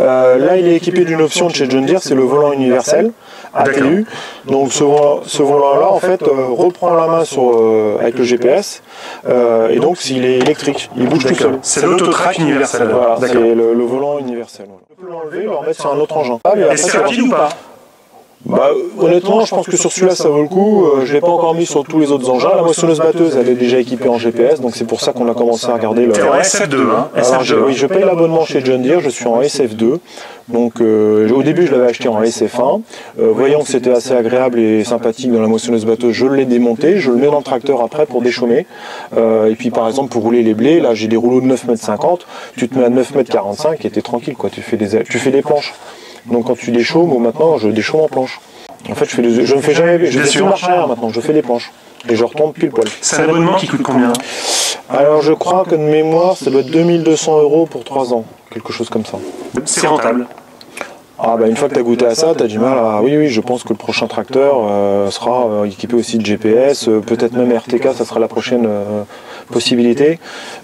Euh, là, il est équipé d'une option de chez John Deere, c'est le volant universel. ATU. Donc ce volant, ce volant-là, en fait, euh, reprend la main sur, euh, avec le GPS. euh, et donc, s'il est électrique, il bouge tout seul. C'est l'autotrack universel. Voilà, c'est le, le volant universel. On peut l'enlever, le remettre sur un autre engin. Ah, Et c'est rapide ou pas? Bah, honnêtement, je pense que sur celui-là, ça vaut le coup. Euh, je ne l'ai pas encore mis sur tous les autres engins. La moissonneuse batteuse, elle est déjà équipée en GPS, donc c'est pour ça qu'on a commencé à regarder le. En SF2, hein Alors, je, SF2. oui, je paye l'abonnement chez John Deere, je suis en SF2. Donc euh, au début, je l'avais acheté en SF1. Euh, voyant que c'était assez agréable et sympathique dans la moissonneuse batteuse, je l'ai démonté, je le mets dans le tracteur après pour déchaumer. Euh, et puis par exemple, pour rouler les blés, là j'ai des rouleaux de 9,50 m, tu te mets à 9,45 m et t'es tranquille, quoi. Tu fais des, tu fais des planches. Donc quand tu déchaumes, bon, maintenant je déchaume en planche. En fait, je, fais des- je ne fais jamais, je fais plus marche arrière maintenant, je fais des planches. Et je retombe pile poil. C'est un abonnement qui coûte combien? Alors je crois que de mémoire, ça doit être 2200 euros pour 3 ans, quelque chose comme ça. C'est rentable. Ah bah une fois que tu as goûté à ça, tu as du mal à... Oui, oui, je pense que le prochain tracteur euh, sera euh, équipé aussi de GPS, euh, peut-être même RTK, ça sera la prochaine euh, possibilité.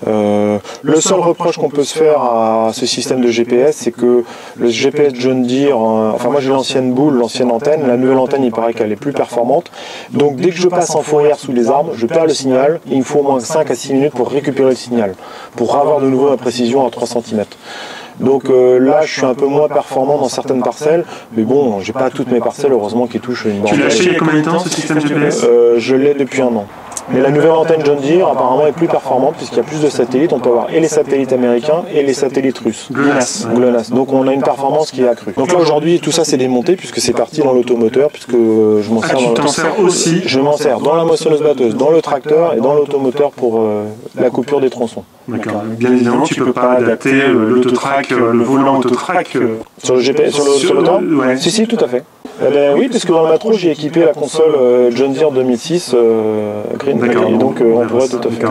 Euh, le seul reproche qu'on peut se faire à ce système de GPS, c'est que le GPS John Deere, enfin moi j'ai l'ancienne boule, l'ancienne antenne, la nouvelle antenne il paraît qu'elle est plus performante. Donc dès que je passe en fourrière sous les arbres, je perds le signal, il me faut au moins 5 à 6 minutes pour récupérer le signal, pour avoir de nouveau la précision à 3 cm. Donc euh, là, je suis un peu moins performant dans certaines parcelles, mais bon, j'ai pas toutes mes parcelles, heureusement, qui touchent une Tu borne. l'as acheté il y a combien de temps ce système GPS Euh, Je l'ai depuis un an. Mais la nouvelle antenne John Deere, apparemment, est plus performante puisqu'il y a plus de satellites. On peut avoir et les satellites américains et les satellites russes. GLONASS. GLONASS. Donc on a une performance qui est accrue. Donc là aujourd'hui tout ça c'est démonté puisque c'est parti dans l'automoteur puisque je m'en Ah, sers tu dans t'en sers aussi Je m'en sers dans la moissonneuse batteuse, dans le tracteur et dans l'automoteur pour euh, la coupure des tronçons. D'accord. Bien évidemment, tu peux pas adapter euh, l'autotrack, euh, le volant autotrack. Sur le GPS, sur le, Sur temps ouais. Si, si, tout à fait. Eh ben oui, parce que dans le Matro, j'ai équipé la console euh, John Deere 2006 euh, Green. Et donc, euh, on pourrait tout à fait.